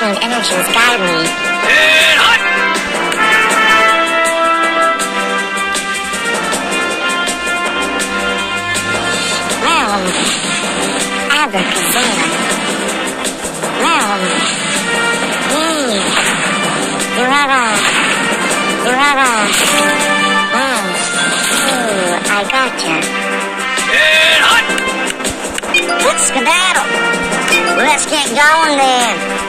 Arcane energies guide me. Realm. Abracadabra. Realm. Eve. Urara. Urara. One. I gotcha. Skedaddle. Let's get going then.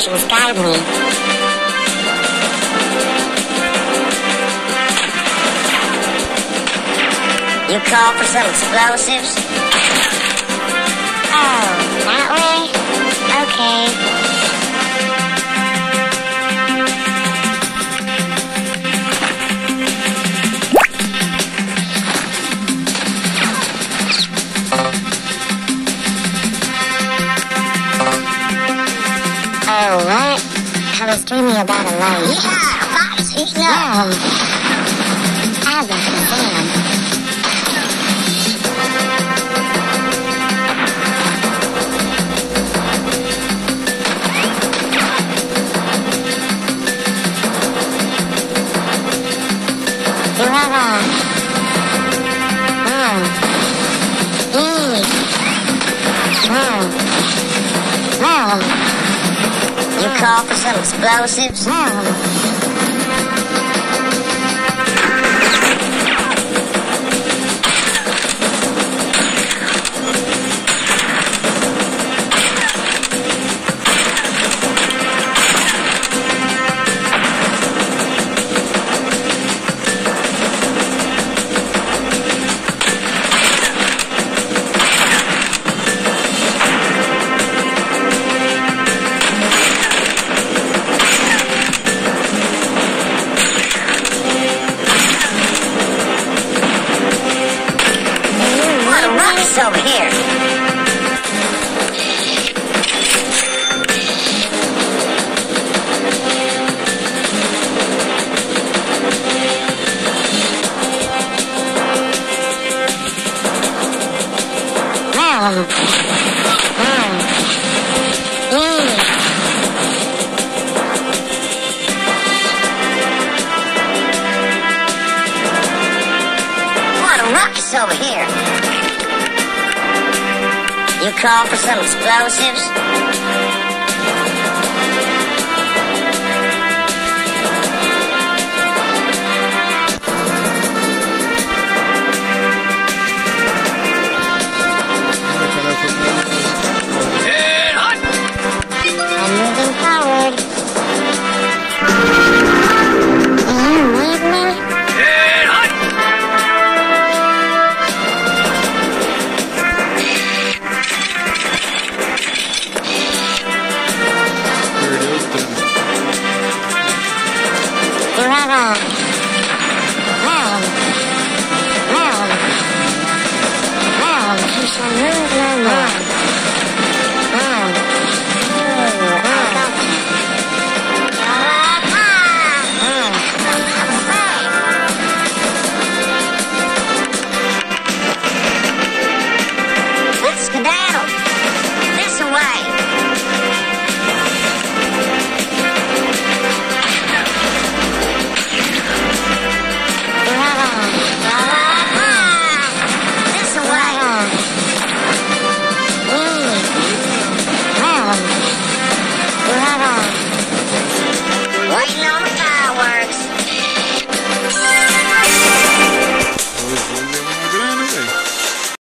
Energies guide me. You call for some explosives? Oh, that way? Okay. Was dreaming about a light. Yeah, body's heating up. Wow. Abracadabra. Urara. Wow. Wow. Wow. You call for some explosives? Hmm. Ruckus over here. Wow. Over here. You call for some explosives? Wow. Wow. Wow.